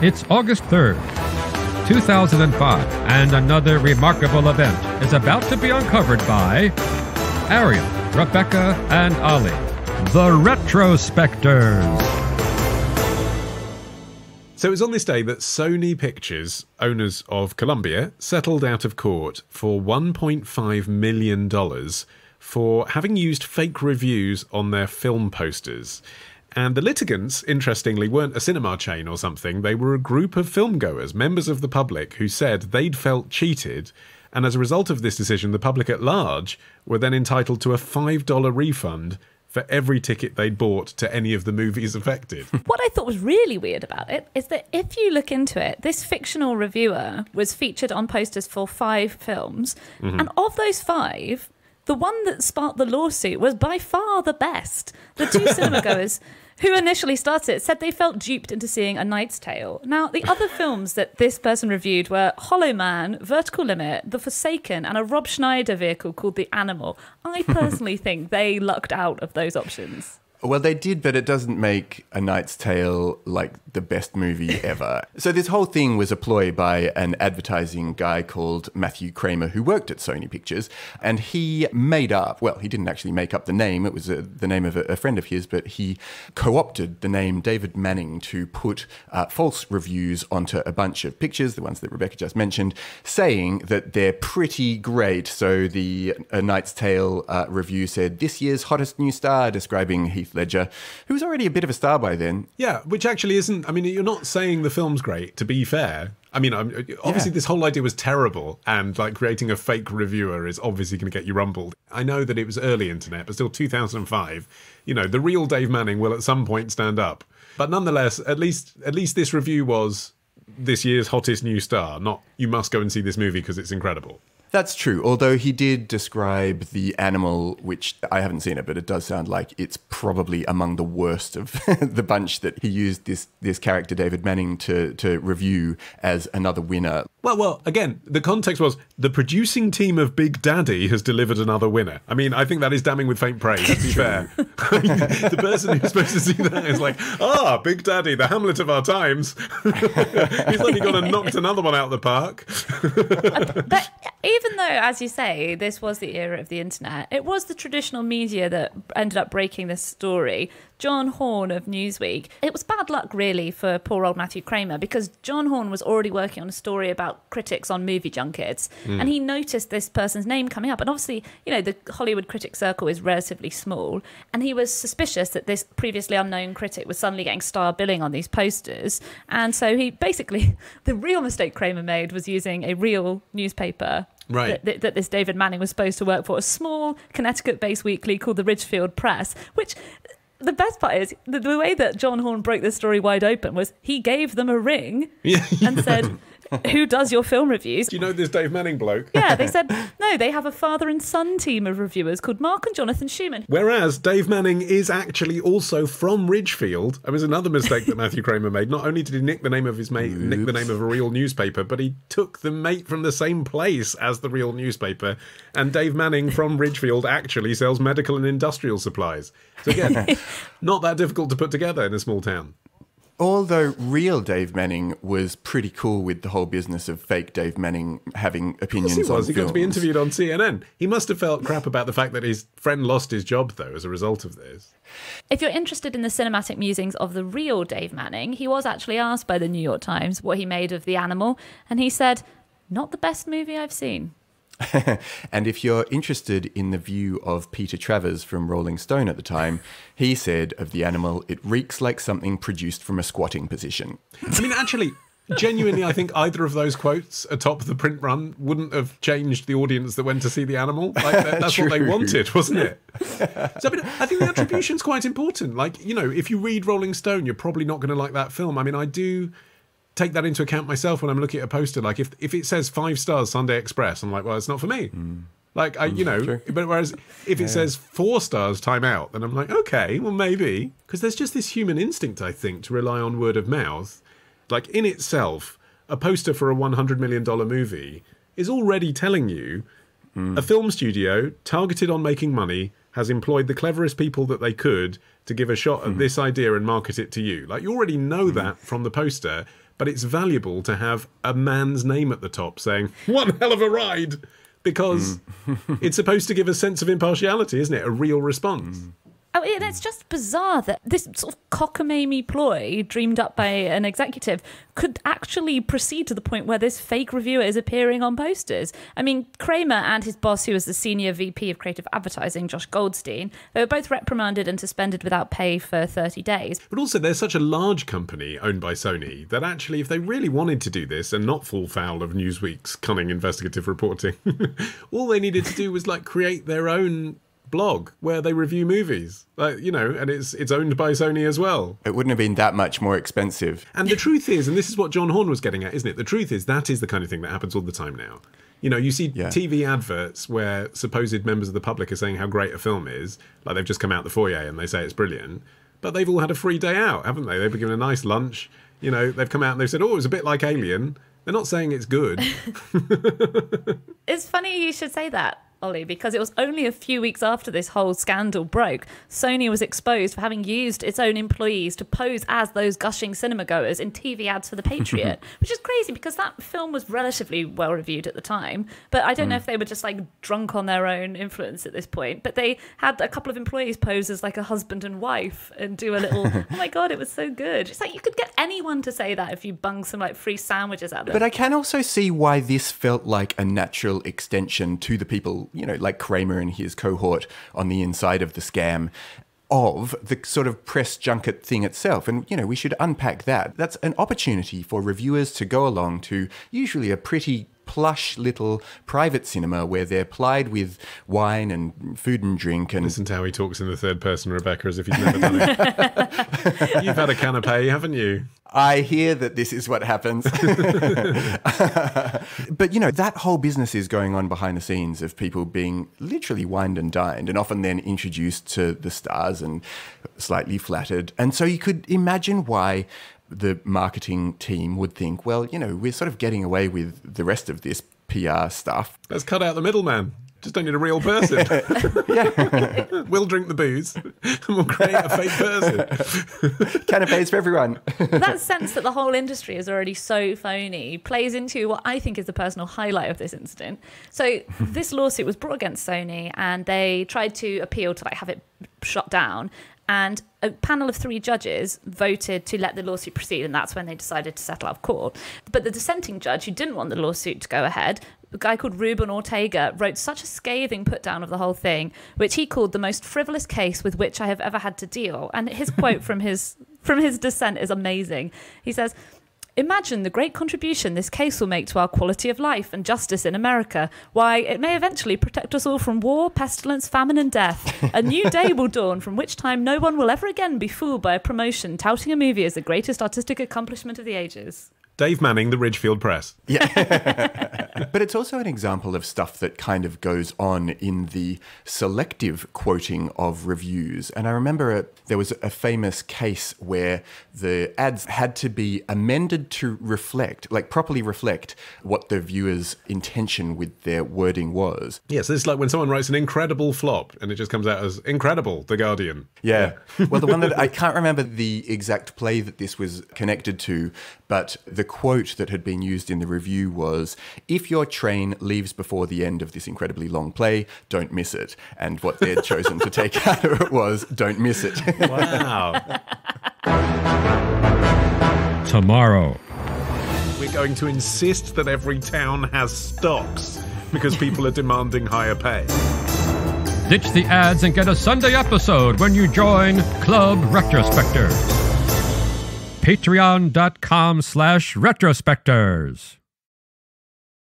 It's August 3rd, 2005, and another remarkable event is about to be uncovered by Arion, Rebecca, and Olly, the Retrospectors. So it was on this day that Sony Pictures, owners of Columbia, settled out of court for $1.5 million for having used fake reviews on their film posters. And the litigants, interestingly, weren't a cinema chain or something. They were a group of filmgoers, members of the public, who said they'd felt cheated. And as a result of this decision, the public at large were then entitled to a $5 refund for every ticket they'd bought to any of the movies affected. What I thought was really weird about it is that if you look into it, this fictional reviewer was featured on posters for five films. Mm-hmm. And of those five, the one that sparked the lawsuit was by far the best. The two cinema goers who initially started it said they felt duped into seeing A Knight's Tale. Now, the other films that this person reviewed were Hollow Man, Vertical Limit, The Forsaken, and a Rob Schneider vehicle called The Animal. I personally think they lucked out of those options. Well, they did, but it doesn't make A Knight's Tale like the best movie ever. so, this whole thing was a ploy by an advertising guy called Matthew Kramer, who worked at Sony Pictures, and he made up, well, he didn't actually make up the name, it was a, the name of a, a, friend of his, but he co opted the name David Manning to put uh, false reviews onto a bunch of pictures, the ones that Rebecca just mentioned, saying that they're pretty great. So, the A Knight's Tale uh, review said, This year's hottest new star, describing Heath Ledger, who was already a bit of a star by then. Yeah, which actually isn't. I mean, you're not saying the film's great. To be fair, I mean, obviously yeah. this whole idea was terrible, and like creating a fake reviewer is obviously going to get you rumbled. I know that it was early internet, but still 2005. You know, the real Dave Manning will at some point stand up. But nonetheless, at least at least this review was this year's hottest new star. Not you must go and see this movie because it's incredible. That's true. Although he did describe the animal, which I haven't seen it, but it does sound like it's probably among the worst of the bunch that he used this this character David Manning to to review as another winner. Well, well, again, the context was the producing team of Big Daddy has delivered another winner. I mean, I think that is damning with faint praise. To be fair, the person who's supposed to see that is like, ah, Big Daddy, the Hamlet of our times. He's only gone and knocked another one out of the park. but even though, as you say, this was the era of the internet, it was the traditional media that ended up breaking this story. John Horn of Newsweek. It was bad luck, really, for poor old Matthew Kramer because John Horn was already working on a story about critics on movie junkets, mm. and he noticed this person's name coming up. And obviously, you know, the Hollywood critic circle is relatively small, and he was suspicious that this previously unknown critic was suddenly getting star billing on these posters. And so he basically, the real mistake Kramer made was using a real newspaper right. that, that, this David Manning was supposed to work for, a small Connecticut based weekly called the Ridgefield Press, which the best part is the, the, way that John Horn broke this story wide open was he gave them a ring yeah, and said, who does your film reviews. Do you know this Dave Manning bloke? Yeah, they said, no, they have a father and son team of reviewers called Mark and Jonathan Schumann. Whereas Dave Manning is actually also from Ridgefield. It was another mistake that Matthew Kramer made. Not only did he nick the name of his mate, Oops. nick the name of a real newspaper, but he took the mate from the same place as the real newspaper. And Dave Manning from Ridgefield actually sells medical and industrial supplies. So again, not that difficult to put together in a small town. Although real Dave Manning was pretty cool with the whole business of fake Dave Manning having opinions he was. He got to be interviewed on CNN. He must have felt crap about the fact that his friend lost his job, though, as a result of this. If you're interested in the cinematic musings of the real Dave Manning, he was actually asked by the New York Times what he made of The Animal, and he said, "Not the best movie I've seen." and if you're interested in the view of Peter Travers from Rolling Stone at the time, he said of the animal, it reeks like something produced from a squatting position. I mean, actually, genuinely, I think either of those quotes atop the print run wouldn't have changed the audience that went to see the animal. Like that's what they wanted, wasn't it? So I, mean, I think the attribution's quite important. Like you know, if you read Rolling Stone, you're probably not going to like that film. I mean, I do take that into account myself when I'm looking at a poster. Like if if it says five stars Sunday Express, I'm like, well, it's not for me. Mm. Like I, you know, True. but whereas if it yeah. says four stars Time Out, then I'm like, okay, well maybe because there's just this human instinct I think to rely on word of mouth. Like in itself, a poster for a 100 million dollar movie is already telling you mm. a film studio targeted on making money has employed the cleverest people that they could to give a shot at mm. this idea and market it to you. Like you already know mm. that from the poster, but it's valuable to have a man's name at the top saying, one hell of a ride, because mm. it's supposed to give a sense of impartiality, isn't it? A real response. Mm. Oh, it's just bizarre that this sort of cockamamie ploy dreamed up by an executive could actually proceed to the point where this fake reviewer is appearing on posters. I mean, Kramer and his boss, who was the senior VP of creative advertising, Josh Goldstein, they were both reprimanded and suspended without pay for 30 days. But also, they're such a large company owned by Sony that actually, if they really wanted to do this and not fall foul of Newsweek's cunning investigative reporting, all they needed to do was like create their own blog where they review movies. Like, you know, and it's it's owned by Sony as well. It wouldn't have been that much more expensive. And the truth is, and this is what John Horn was getting at, isn't it? The truth is that is the kind of thing that happens all the time now. You know, you see Yeah. TV adverts where supposed members of the public are saying how great a film is, like they've just come out the foyer and they say it's brilliant, but they've all had a free day out, haven't they? They've been given a nice lunch. You know, they've come out and they've said, "Oh, it was a bit like Alien." They're not saying it's good. It's funny you should say that. Olly, because it was only a few weeks after this whole scandal broke, Sony was exposed for having used its own employees to pose as those gushing cinema goers in TV ads for The Patriot, which is crazy because that film was relatively well reviewed at the time. But I don't know hmm. if they were just like drunk on their own influence at this point. But they had a couple of employees pose as like a husband and wife and do a little, oh my God, it was so good. It's like you could get anyone to say that if you bung some like free sandwiches at them. But I can also see why this felt like a natural extension to the people, you know, like Kramer and his cohort on the inside of the scam of the sort of press junket thing itself. And, you know, we should unpack that. That's an opportunity for reviewers to go along to usually a pretty plush little private cinema where they're plied with wine and food and drink and Listen to how he talks in the third person, Rebecca, as if he's never done it. You've had a canapé, haven't you? I hear that this is what happens. but you know, that whole business is going on behind the scenes of people being literally wined and dined and often then introduced to the stars and slightly flattered. And so you could imagine why the marketing team would think, well, you know, we're sort of getting away with the rest of this PR stuff. Let's cut out the middleman. Just don't need a real person. we'll drink the booze and we'll create a fake person. Canapes for everyone. that sense that the whole industry is already so phony plays into what I think is the personal highlight of this incident. So this lawsuit was brought against Sony, and they tried to appeal to like have it shot down. And a panel of three judges voted to let the lawsuit proceed, and that's when they decided to settle out of court. But the dissenting judge, who didn't want the lawsuit to go ahead, a guy called Ruben Ortega, wrote such a scathing put down of the whole thing, which he called the most frivolous case with which I have ever had to deal. And his quote from his from his dissent is amazing. He says. Imagine the great contribution this case will make to our quality of life and justice in America. Why, it may eventually protect us all from war, pestilence, famine, and death. A new day will dawn from which time no one will ever again be fooled by a promotion touting a movie as the greatest artistic accomplishment of the ages. Dave Manning, the Ridgefield Press. Yeah. but it's also an example of stuff that kind of goes on in the selective quoting of reviews. And I remember uh, there was a famous case where the ads had to be amended to reflect, like properly reflect, what the viewer's intention with their wording was. Yes, this is like when someone writes an incredible flop and it just comes out as incredible, The Guardian. Yeah. well, the one that I can't remember the exact play that this was connected to, but the quote that had been used in the review was If your train leaves before the end of this incredibly long play, don't miss it. And what they'd chosen to take out of it was Don't miss it. Wow. Tomorrow. We're going to insist that every town has stocks because people are demanding higher pay. Ditch the ads and get a Sunday episode when you join Club Retrospectors. Patreon.com slash retrospectors.